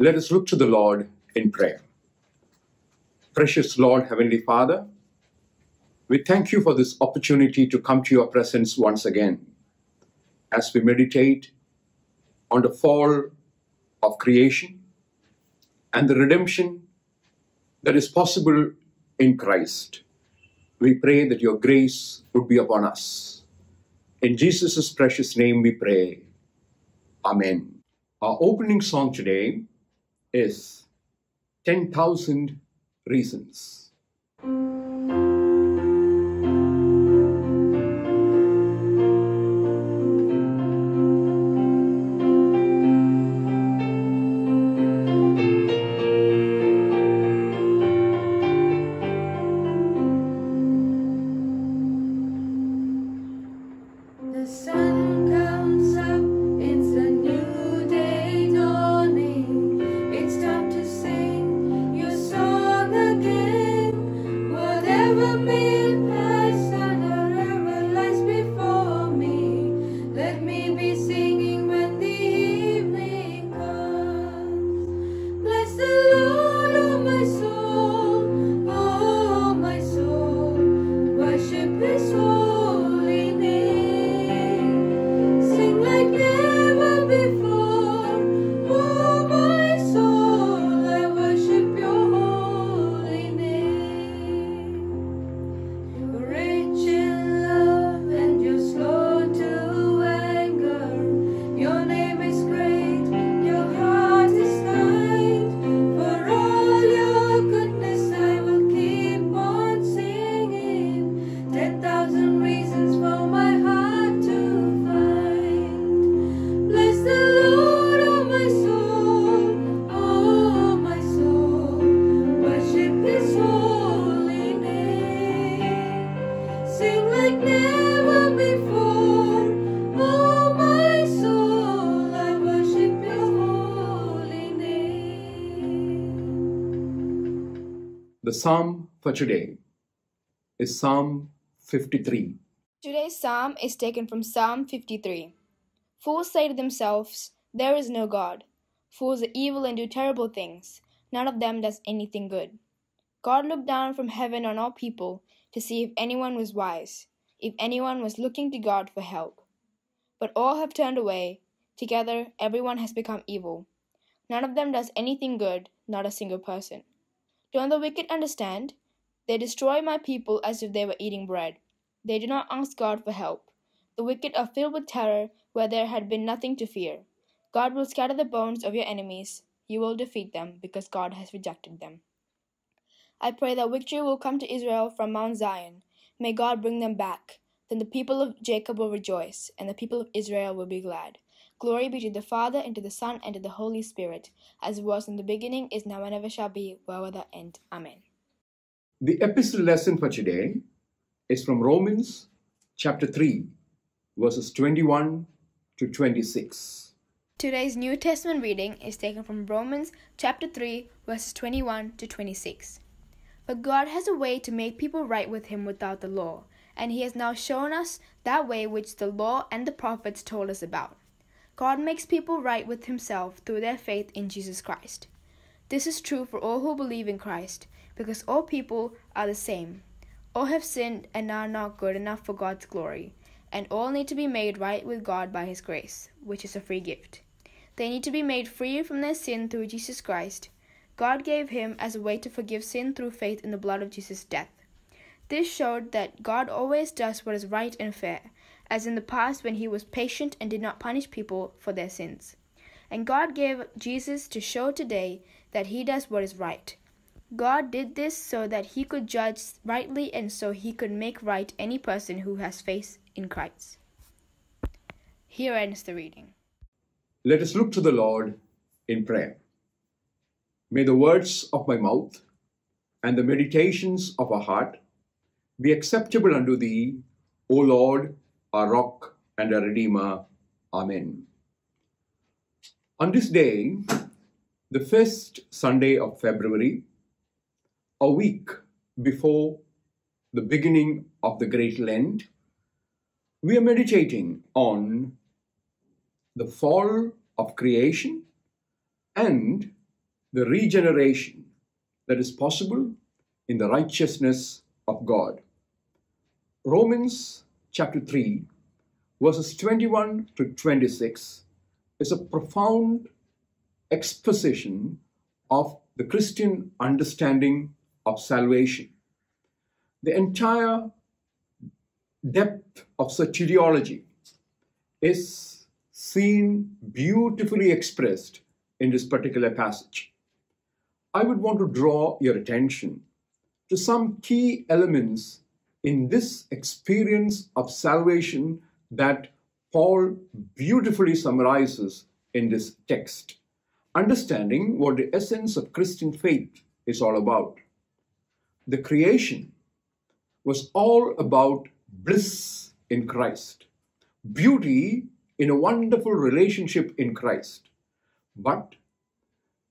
Let us look to the Lord in prayer. Precious Lord, Heavenly Father, we thank you for this opportunity to come to your presence once again as we meditate on the fall of creation and the redemption that is possible in Christ. We pray that your grace would be upon us. In Jesus' precious name we pray. Amen. Our opening song today is 10,000 Reasons. The psalm for today is Psalm 53. Today's psalm is taken from Psalm 53. Fools say to themselves, There is no God. Fools are evil and do terrible things. None of them does anything good. God looked down from heaven on all people to see if anyone was wise, if anyone was looking to God for help. But all have turned away. Together, everyone has become evil. None of them does anything good, not a single person. Don't the wicked understand? They destroy my people as if they were eating bread. They do not ask God for help. The wicked are filled with terror where there had been nothing to fear. God will scatter the bones of your enemies. You will defeat them because God has rejected them. I pray that victory will come to Israel from Mount Zion. May God bring them back. Then the people of Jacob will rejoice, and the people of Israel will be glad. Glory be to the Father, and to the Son, and to the Holy Spirit, as it was in the beginning, is now, and ever shall be, world without end. Amen. The epistle lesson for today is from Romans chapter 3, verses 21 to 26. Today's New Testament reading is taken from Romans chapter 3, verses 21 to 26. But God has a way to make people right with Him without the law, and He has now shown us that way which the law and the prophets told us about. God makes people right with Himself through their faith in Jesus Christ. This is true for all who believe in Christ, because all people are the same. All have sinned and are not good enough for God's glory, and all need to be made right with God by His grace, which is a free gift. They need to be made free from their sin through Jesus Christ. God gave him as a way to forgive sin through faith in the blood of Jesus' death. This showed that God always does what is right and fair, as in the past when he was patient and did not punish people for their sins. And God gave Jesus to show today that he does what is right. God did this so that he could judge rightly and so he could make right any person who has faith in Christ. Here ends the reading. Let us look to the Lord in prayer. May the words of my mouth and the meditations of our heart be acceptable unto thee, O Lord, our rock and our redeemer. Amen. On this day, the first Sunday of February, a week before the beginning of the Great Lent, we are meditating on the fall of creation and the regeneration that is possible in the righteousness of God. Romans chapter 3, verses 21 to 26 is a profound exposition of the Christian understanding of salvation. The entire depth of soteriology is seen beautifully expressed in this particular passage. I would want to draw your attention to some key elements in this experience of salvation that Paul beautifully summarizes in this text, understanding what the essence of Christian faith is all about. The creation was all about bliss in Christ, beauty in a wonderful relationship in Christ. But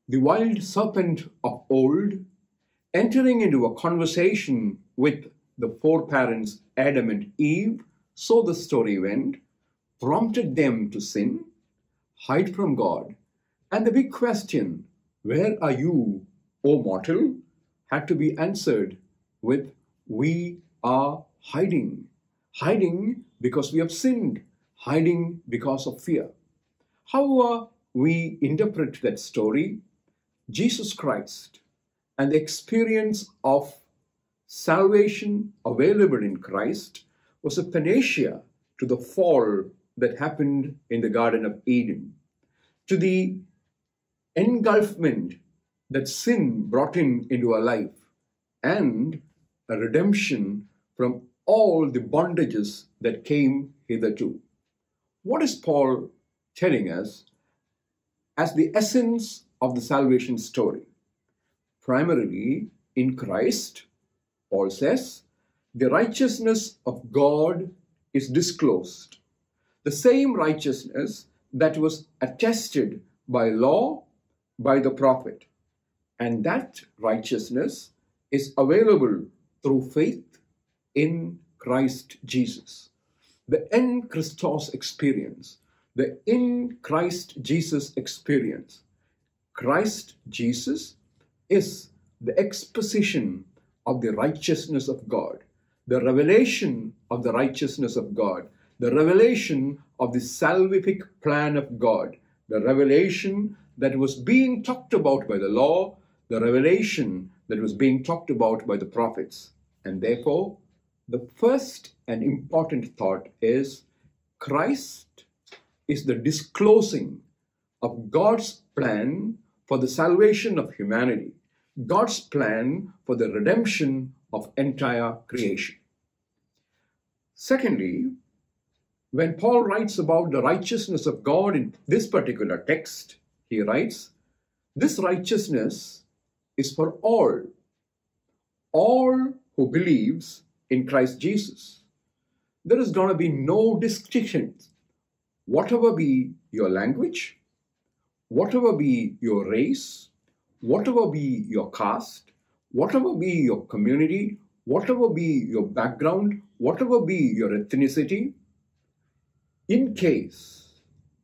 the wild serpent of old, entering into a conversation with the foreparents Adam and Eve, so the story went, prompted them to sin, hide from God, and the big question, Where are you, O mortal? had to be answered with, We are hiding. Hiding because we have sinned, hiding because of fear. However, we interpret that story, Jesus Christ and the experience of salvation available in Christ was a panacea to the fall that happened in the Garden of Eden, to the engulfment that sin brought in into our life, and a redemption from all the bondages that came hitherto. What is Paul telling us as the essence of the salvation story? Primarily in Christ, Paul says, the righteousness of God is disclosed. The same righteousness that was attested by law, by the prophet. And that righteousness is available through faith in Christ Jesus. The in Christos experience, the in Christ Jesus experience. Christ Jesus is the exposition of the righteousness of God, the revelation of the righteousness of God, the revelation of the salvific plan of God, the revelation that was being talked about by the law, the revelation that was being talked about by the prophets. And therefore, the first and important thought is Christ is the disclosing of God's plan for the salvation of humanity, God's plan for the redemption of entire creation. Secondly, when Paul writes about the righteousness of God in this particular text, he writes, This righteousness is for all, all who believes in Christ Jesus. There is going to be no distinctions. Whatever be your language, whatever be your race, whatever be your caste, whatever be your community, whatever be your background, whatever be your ethnicity, in case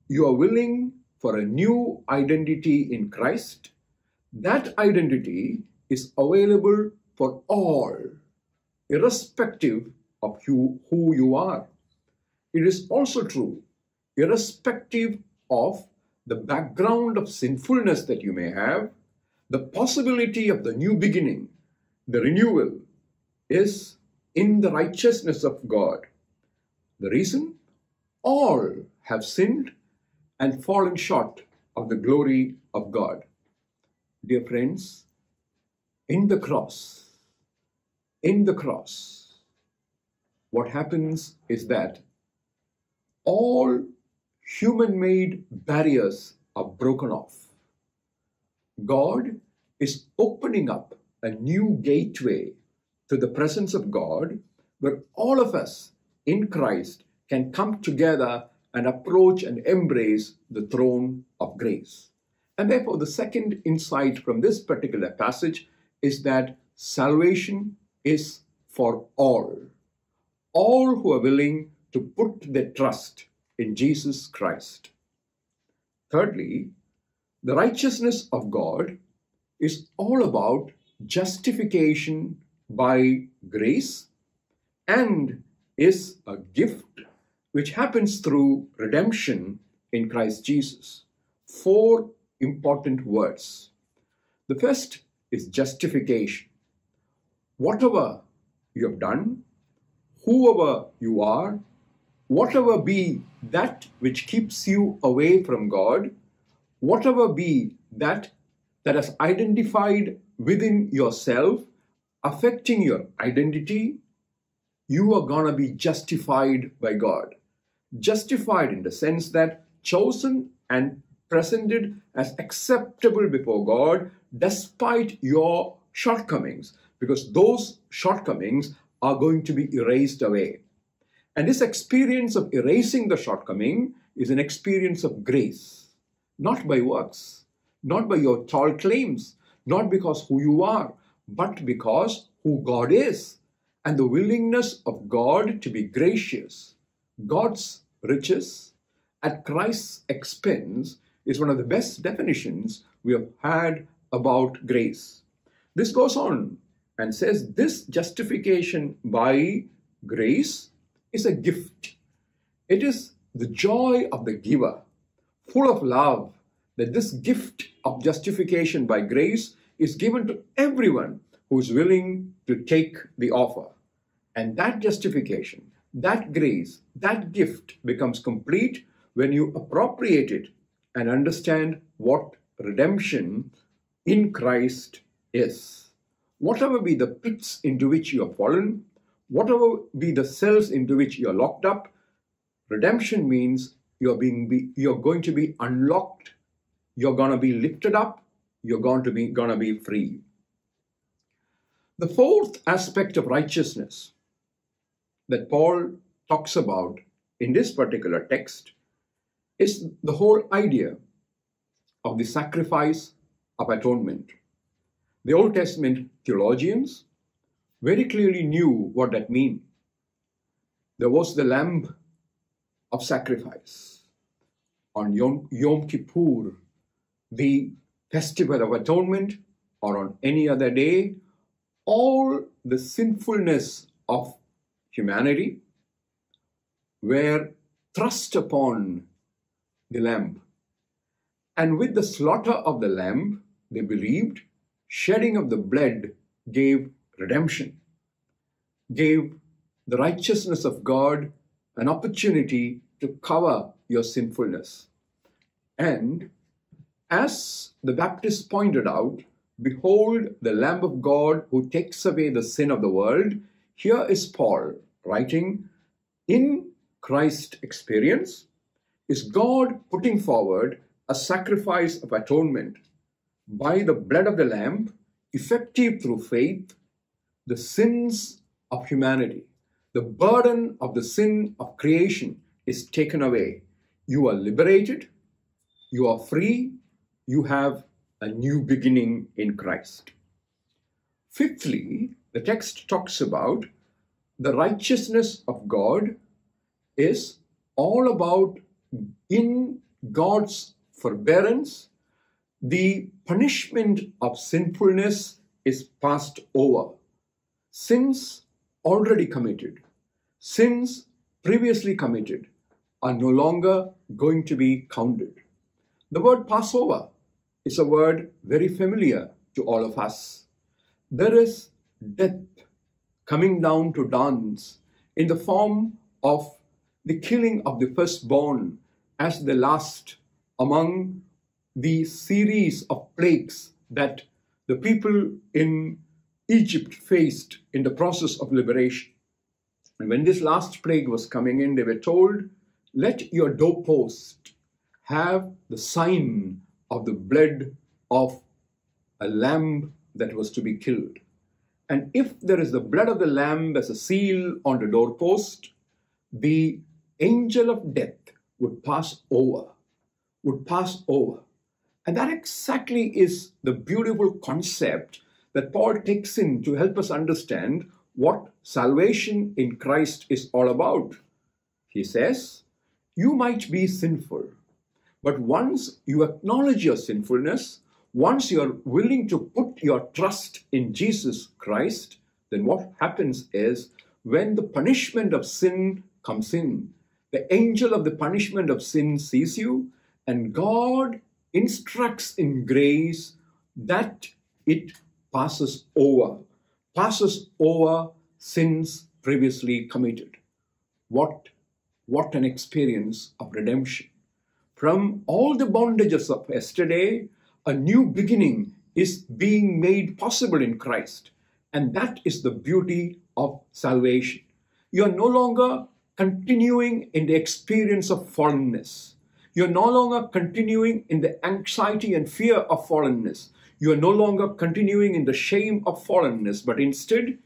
you are willing for a new identity in Christ, that identity is available for all, irrespective of who, who you are. It is also true, irrespective of the background of sinfulness that you may have, the possibility of the new beginning, the renewal, is in the righteousness of God. The reason? All have sinned and fallen short of the glory of God. Dear friends, in the cross, in the cross, what happens is that all human made barriers are broken off. God is opening up a new gateway to the presence of God where all of us in Christ can come together and approach and embrace the throne of grace. And therefore, the second insight from this particular passage is that salvation is for all. All who are willing to put their trust in Jesus Christ. Thirdly, the righteousness of God is all about justification by grace and is a gift which happens through redemption in Christ Jesus. Four important words. The first is justification. Whatever you have done, whoever you are, whatever be that which keeps you away from God, whatever be that that has identified within yourself, affecting your identity, you are going to be justified by God. Justified in the sense that chosen and presented as acceptable before God despite your shortcomings, because those shortcomings are going to be erased away. And this experience of erasing the shortcoming is an experience of grace, not by works, not by your tall claims, not because who you are, but because who God is, and the willingness of God to be gracious. God's riches at Christ's expense is one of the best definitions we have had about grace. This goes on and says this justification by grace is a gift. It is the joy of the giver, full of love, that this gift of justification by grace is given to everyone who is willing to take the offer. And that justification, that grace, that gift becomes complete when you appropriate it and understand what redemption in Christ is. Whatever be the pits into which you have fallen, whatever be the cells into which you are locked up, redemption means you're being be, you're going to be unlocked, you're going to be lifted up, you're going to be going to be free. The fourth aspect of righteousness that Paul talks about in this particular text is the whole idea of the sacrifice of atonement. The Old Testament theologians very clearly knew what that meant. There was the lamb of sacrifice. On Yom, Yom Kippur, the festival of atonement, or on any other day, all the sinfulness of humanity were thrust upon the lamb. And with the slaughter of the lamb, they believed, shedding of the blood gave redemption, gave the righteousness of God an opportunity to cover your sinfulness. And as the Baptist pointed out, behold the Lamb of God who takes away the sin of the world. Here is Paul writing in Christ experience is God putting forward a sacrifice of atonement by the blood of the Lamb, effective through faith, the sins of humanity. The burden of the sin of creation is taken away. You are liberated, you are free, you have a new beginning in Christ. Fifthly, the text talks about the righteousness of God is all about in God's forbearance, the punishment of sinfulness is passed over. Sins already committed, sins previously committed, are no longer going to be counted. The word Passover is a word very familiar to all of us. There is death coming down to dance in the form of the killing of the firstborn as the last among the series of plagues that the people in Egypt faced in the process of liberation. And when this last plague was coming in, they were told, Let your doorpost have the sign of the blood of a lamb that was to be killed. And if there is the blood of the lamb as a seal on the doorpost, the angel of death would pass over, would pass over. And that exactly is the beautiful concept that Paul takes in to help us understand what salvation in Christ is all about. He says, You might be sinful, but once you acknowledge your sinfulness, Once you're willing to put your trust in Jesus Christ, then what happens is when the punishment of sin comes in, the angel of the punishment of sin sees you, and God instructs in grace that it passes over, passes over sins previously committed. What, what an experience of redemption. From all the bondages of yesterday, a new beginning is being made possible in Christ. And that is the beauty of salvation. You are no longer continuing in the experience of fallenness. You're no longer continuing in the anxiety and fear of fallenness. You are no longer continuing in the shame of fallenness, but instead,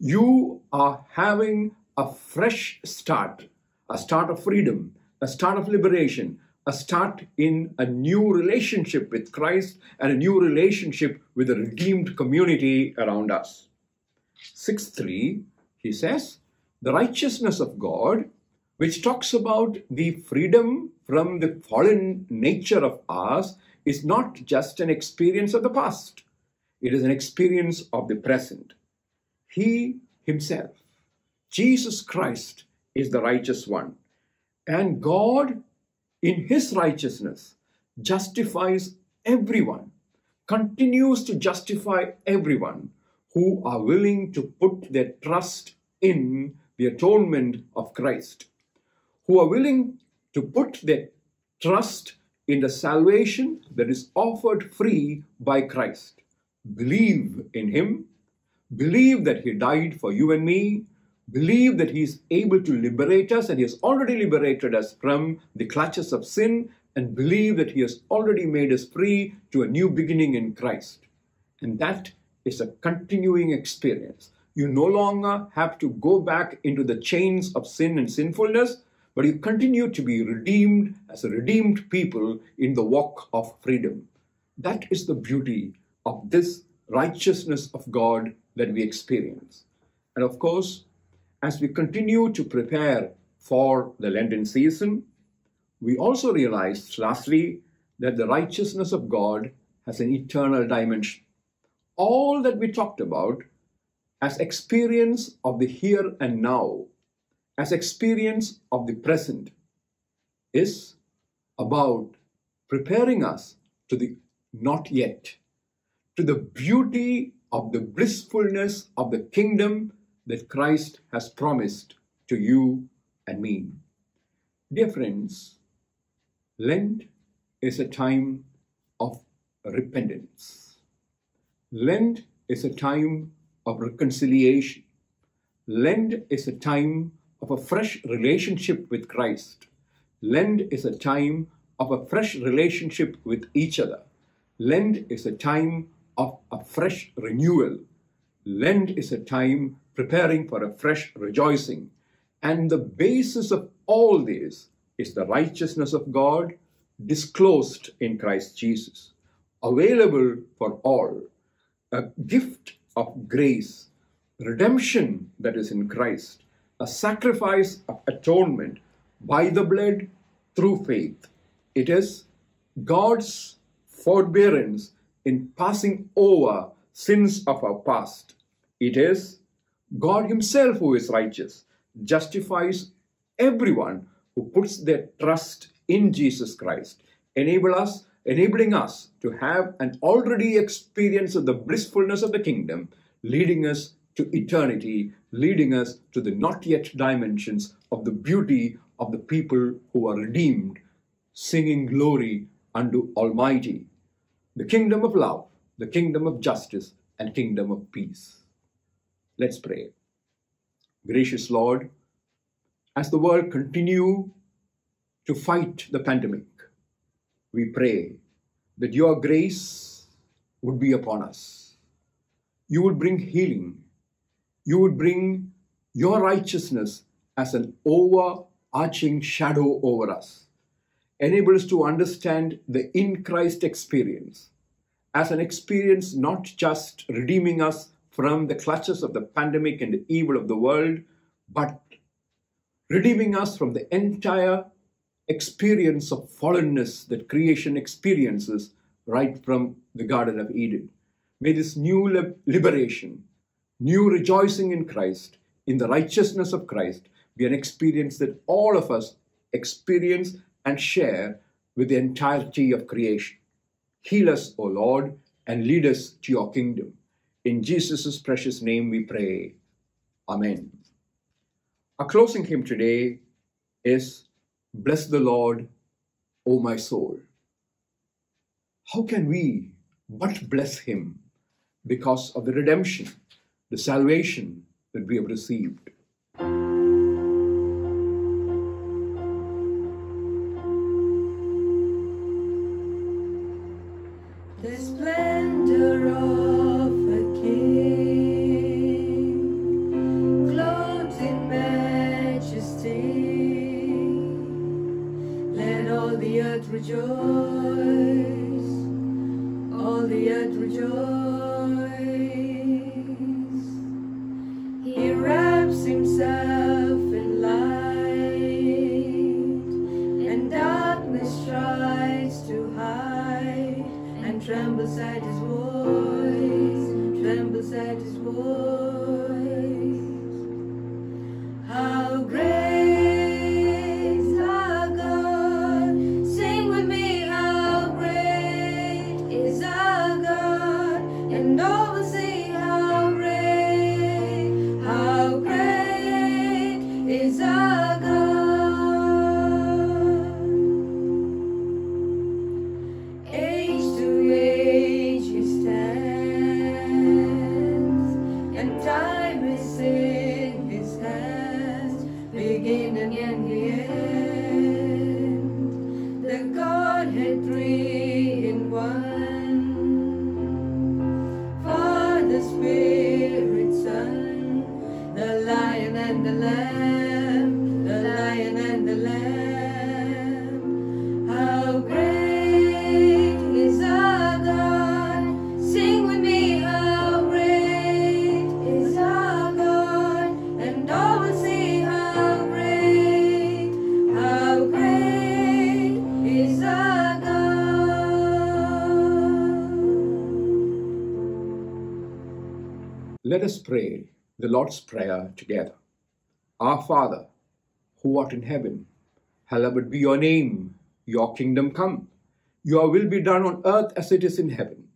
you are having a fresh start, a start of freedom, a start of liberation, a start in a new relationship with Christ and a new relationship with the redeemed community around us. 6 3, he says, the righteousness of God, which talks about the freedom from the fallen nature of ours, is not just an experience of the past, it is an experience of the present. He himself, Jesus Christ, is the righteous one. And God, in his righteousness, justifies everyone, continues to justify everyone who are willing to put their trust in the atonement of Christ, who are willing to put their trust in the salvation that is offered free by Christ. Believe in Him, believe that He died for you and me, believe that He is able to liberate us and He has already liberated us from the clutches of sin, and believe that He has already made us free to a new beginning in Christ. And that is a continuing experience. You no longer have to go back into the chains of sin and sinfulness, but you continue to be redeemed as a redeemed people in the walk of freedom. That is the beauty of this righteousness of God that we experience. And of course, as we continue to prepare for the Lenten season, we also realize, lastly, that the righteousness of God has an eternal dimension. All that we talked about as experience of the here and now, as experience of the present, is about preparing us to the not yet, to the beauty of the blissfulness of the kingdom that Christ has promised to you and me. Dear friends, Lent is a time of repentance. Lent is a time of reconciliation. Lent is a time of a fresh relationship with Christ. Lent is a time of a fresh relationship with each other. Lent is a time of a fresh renewal. Lent is a time preparing for a fresh rejoicing. And the basis of all this is the righteousness of God disclosed in Christ Jesus, available for all, a gift of grace, redemption that is in Christ, a sacrifice of atonement by the blood through faith. It is God's forbearance in passing over sins of our past. It is God Himself who is righteous, justifies everyone who puts their trust in Jesus Christ, enable us, enabling us to have an already experience of the blissfulness of the kingdom, leading us to eternity, leading us to the not yet dimensions of the beauty of the people who are redeemed, singing glory unto Almighty, the kingdom of love, the kingdom of justice, and kingdom of peace. Let's pray. Gracious Lord, as the world continue to fight the pandemic, we pray that your grace would be upon us. You would bring healing. You would bring your righteousness as an overarching shadow over us. Enable us to understand the in Christ experience as an experience not just redeeming us from the clutches of the pandemic and the evil of the world, but redeeming us from the entire experience of fallenness that creation experiences right from the Garden of Eden. May this new liberation, new rejoicing in Christ, in the righteousness of Christ, be an experience that all of us experience and share with the entirety of creation. Heal us, O Lord, and lead us to your kingdom. In Jesus' precious name we pray. Amen. Our closing hymn today is Bless the Lord, O my soul. How can we but bless him because of the redemption, the salvation that we have received? Wraps himself in light, and darkness tries to hide, and trembles at his voice, trembles at his voice. And time Let us pray the Lord's Prayer together. Our Father, who art in heaven, hallowed be your name. Your kingdom come. Your will be done on earth as it is in heaven.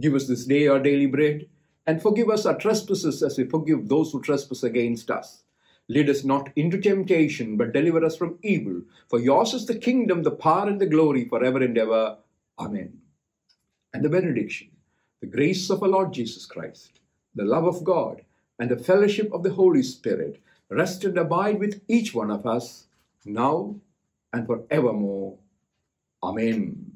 Give us this day our daily bread, and forgive us our trespasses as we forgive those who trespass against us. Lead us not into temptation, but deliver us from evil. For yours is the kingdom, the power, and the glory forever and ever. Amen. And the benediction, the grace of our Lord Jesus Christ, the love of God, and the fellowship of the Holy Spirit rest and abide with each one of us now and forevermore. Amen.